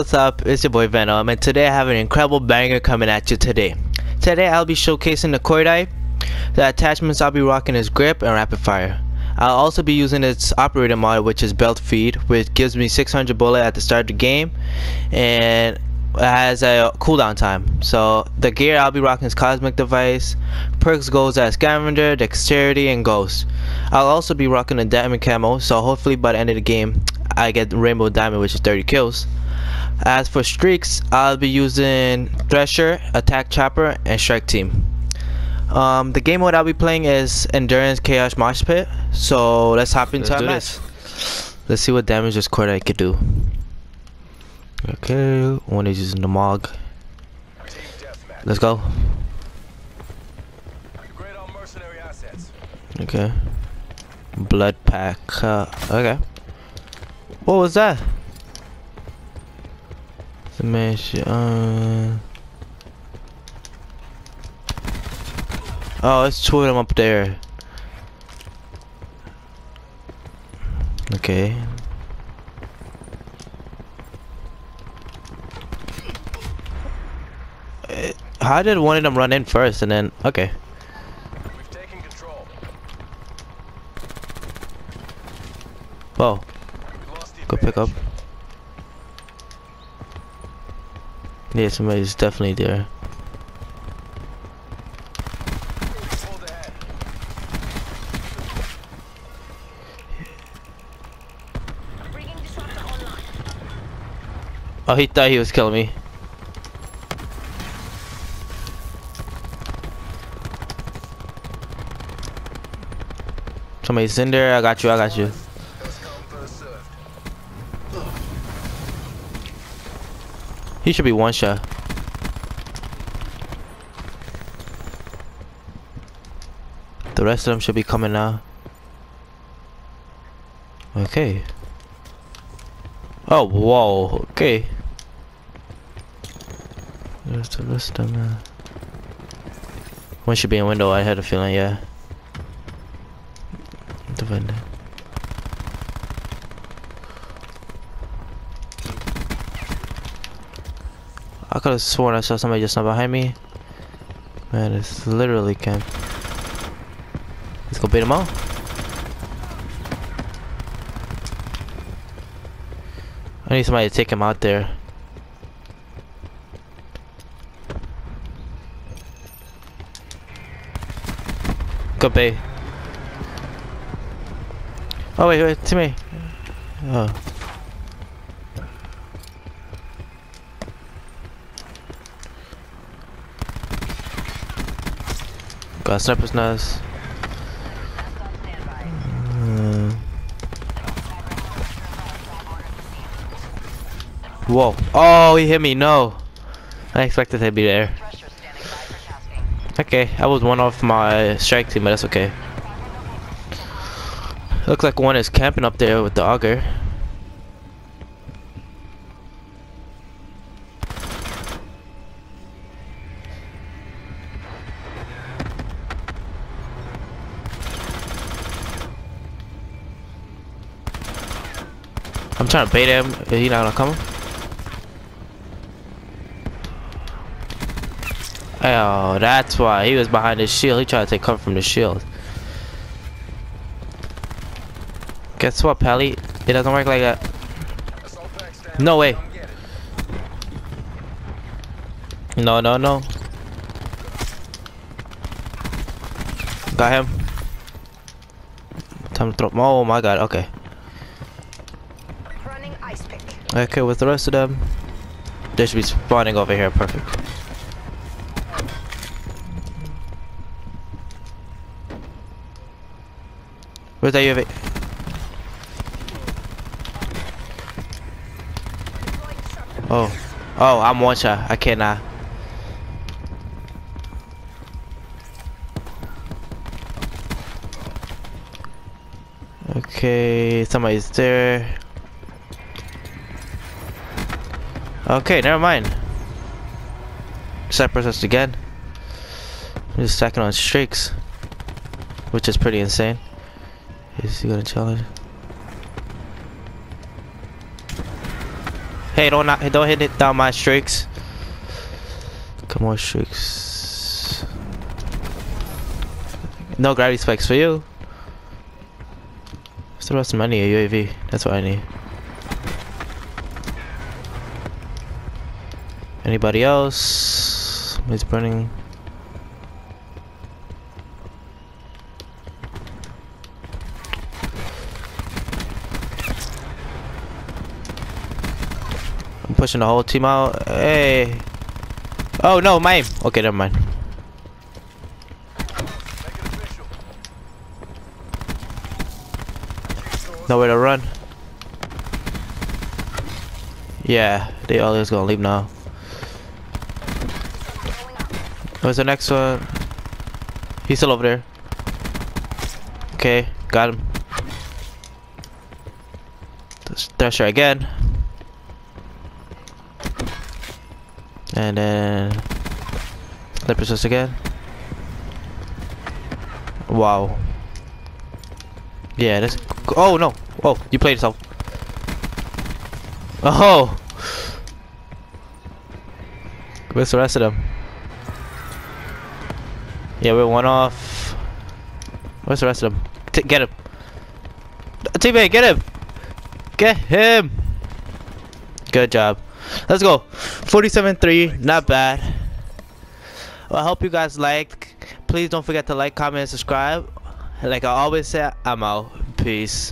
what's up? It's your boy Venom, and today I have an incredible banger coming at you today. Today I'll be showcasing the Cordite. The attachments I'll be rocking is grip and rapid fire. I'll also be using its operator mod which is belt fed which gives me 600 bullet at the start of the game and has a cooldown time. So the gear I'll be rocking is Cosmic Device, perks goes as Scavenger, Dexterity, and Ghost. I'll also be rocking a Diamond Camo so hopefully by the end of the game I get Rainbow Diamond which is 30 kills. As for streaks, I'll be using Thresher, Attack Chopper, and Strike Team. Um, the game mode I'll be playing is Endurance Chaos Mosh Pit. So let's hop into let's our match. This. Let's see what damage this Cordite could do. Okay, one is using the Mog. Let's go. Okay. Blood pack. Uh, okay. What was that? Smash. Uh. Oh, it's two of them up there. Okay. Uh, how did one of them run in first and then okay. Whoa. Go pick up. Yeah, somebody's definitely there. Oh, he thought he was killing me. Somebody's in there. I got you. I got you. He should be one shot. The rest of them should be coming now. Okay. Oh, whoa. Okay. There's the rest of them. One should be in window. I had a feeling, yeah. Window. I could have sworn I saw somebody just now behind me. Man, it's literally camp. Let's go beat him out. I need somebody to take him out there. Go Bay. Oh wait, wait, to me. Oh. Got sniper's nest. Uh, whoa. Oh, he hit me. No. I expected to be there. Okay, I was one off my strike team, but that's okay. Looks like one is camping up there with the auger. I'm trying to bait him. Is he not gonna come? Oh, that's why. He was behind the shield. He tried to take cover from the shield. Guess what, Pally? It doesn't work like that. No way. No, no, no. Got him. Time to throw. Oh my god, okay. Okay, with the rest of them, they should be spawning over here. Perfect. Where's that UAV? Oh. Oh, I'm one shot. I cannot. Okay, somebody's there. Okay, never mind. Set processed again. I'm just stacking on streaks. Which is pretty insane. Is he gonna challenge? Hey, don't not, don't hit it down my streaks. Come on, streaks. No gravity spikes for you. What's the rest of money? A UAV. That's what I need. Anybody else? Somebody's burning. I'm pushing the whole team out. Hey. Oh no, mine. Okay, never mind. Nowhere to run. Yeah, they all just gonna leave now. Where's the next one? He's still over there. Okay, got him. Thresher again. And then assist again. Wow. Yeah, this. Oh no! Oh, you played yourself. Oh. Where's the rest of them? Yeah, we're one off. Where's the rest of them? T get him. Uh, Teammate, get him! Get him! Good job. Let's go. 47-3, not bad. Well, I hope you guys liked. Please don't forget to like, comment, and subscribe. Like I always say, I'm out. Peace.